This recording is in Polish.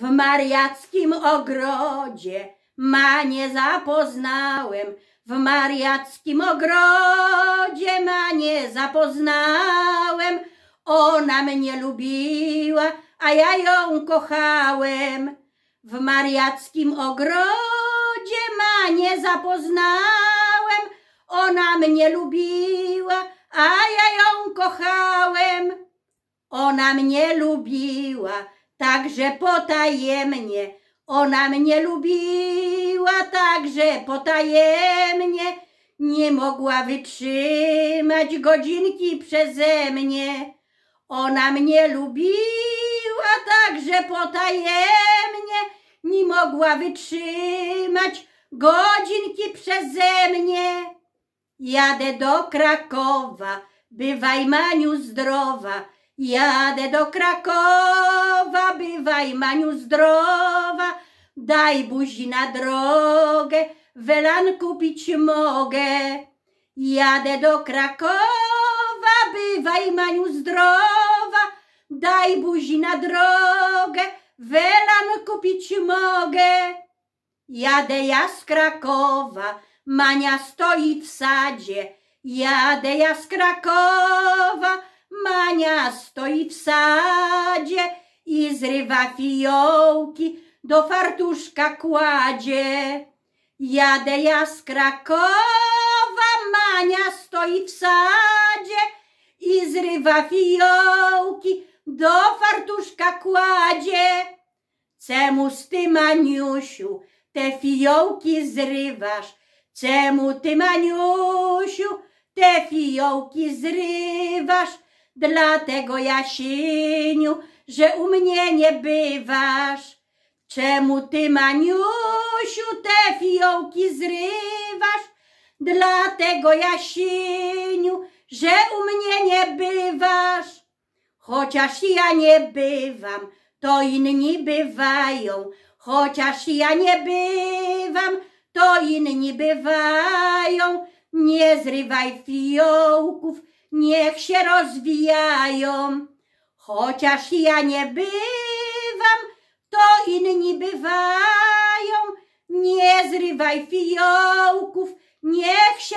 W mariackim ogrodzie ma nie zapoznałem. W mariackim ogrodzie ma nie zapoznałem. Ona mnie lubiła, a ja ją kochałem. W mariackim ogrodzie ma nie zapoznałem. Ona mnie lubiła, a ja ją kochałem. Ona mnie lubiła, także potajemnie. Ona mnie lubiła, także potajemnie. Nie mogła wytrzymać godzinki przeze mnie. Ona mnie lubiła, także potajemnie. Nie mogła wytrzymać godzinki przeze mnie. Jadę do Krakowa, bywaj Maniu zdrowa. Jadę do Krakowa, bywaj Maniu zdrowa. Daj buzi na drogę, welan kupić mogę. Jadę do Krakowa, bywaj Maniu zdrowa. Daj buzi na drogę, welan kupić mogę. Jadę ja z Krakowa, Mania stoi w sadzie. Jadę ja z Krakowa, Mania stoi w sadzie i zrywa fiołki, do fartuszka kładzie. Jadę ja z Krakowa, Mania stoi w sadzie i zrywa fiołki, do fartuszka kładzie. Czemu ty, Maniusiu, te fiołki zrywasz? Czemu ty, Maniusiu, te fiołki zrywasz? Dlatego, Jasieniu, że u mnie nie bywasz. Czemu ty, Maniusiu, te fiołki zrywasz? Dlatego, Jasieniu, że u mnie nie bywasz. Chociaż ja nie bywam, to inni bywają. Chociaż ja nie bywam, to inni bywają. Nie zrywaj fiołków, niech się rozwijają. Chociaż ja nie bywam, to inni bywają. Nie zrywaj fiołków, niech się.